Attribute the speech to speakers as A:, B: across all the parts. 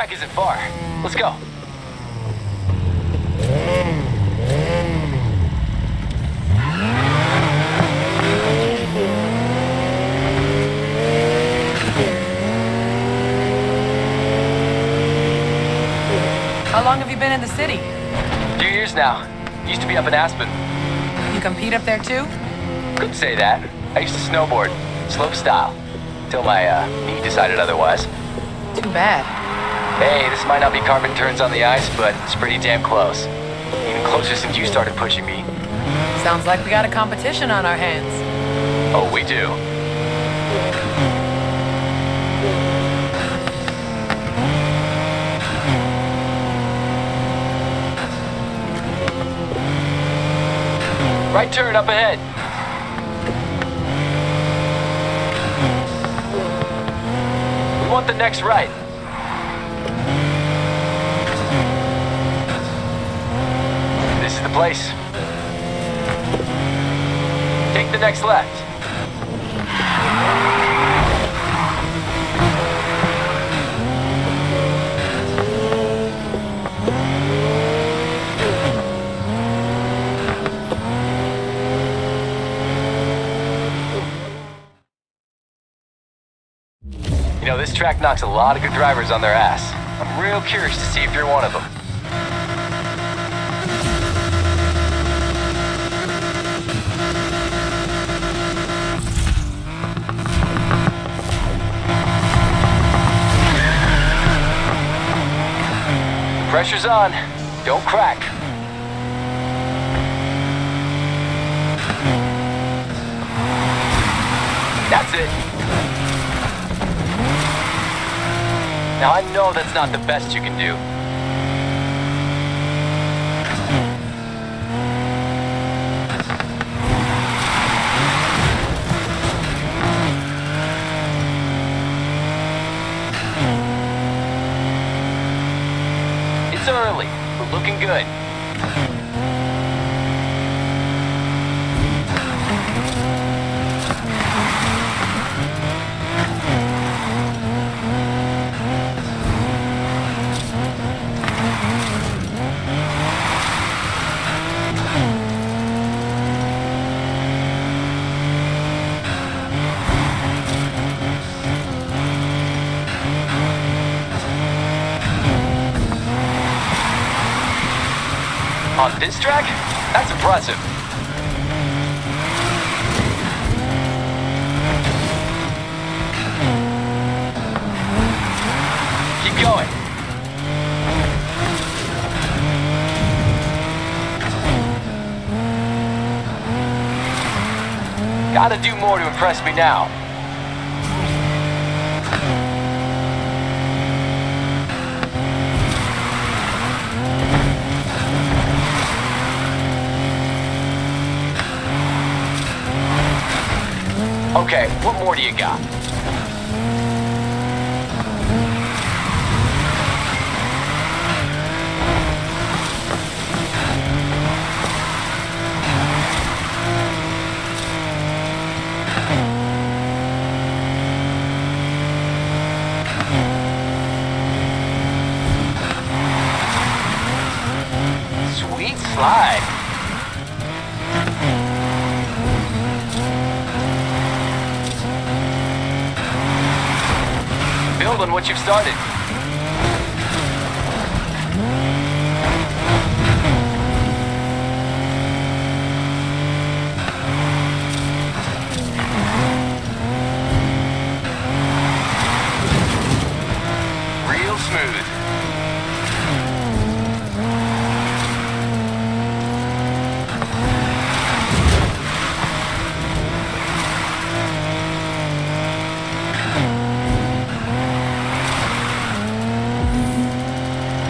A: track isn't far. Let's go.
B: How long have you been in the city?
A: Few years now. Used to be up in Aspen.
B: You compete up there too?
A: Couldn't say that. I used to snowboard, slope style, till my uh, knee decided otherwise.
B: Too bad.
A: Hey, this might not be carbon turns on the ice, but it's pretty damn close. Even closer since you started pushing me.
B: Sounds like we got a competition on our hands.
A: Oh, we do. Right turn up ahead. We want the next right. This is the place. Take the next left. You know, this track knocks a lot of good drivers on their ass. I'm real curious to see if you're one of them. Pressure's on. Don't crack. That's it. Now I know that's not the best you can do. But On this track? That's impressive. Keep going. Gotta do more to impress me now. Okay, what more do you got? Sweet slide. On what you've started.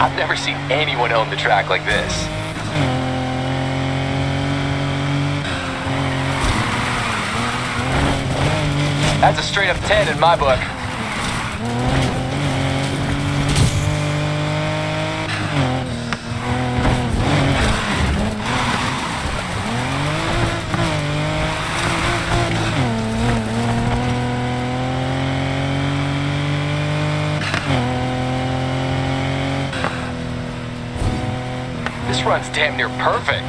A: I've never seen anyone own the track like this. That's a straight up 10 in my book. Run's damn near perfect.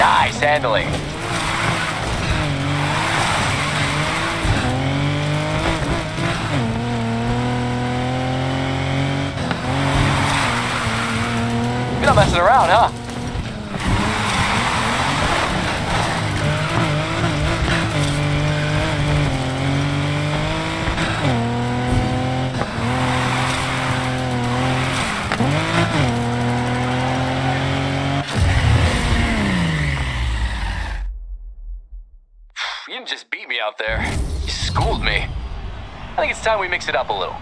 A: Nice handling. You're not messing around, huh? You didn't just beat me out there. You schooled me. I think it's time we mix it up a little.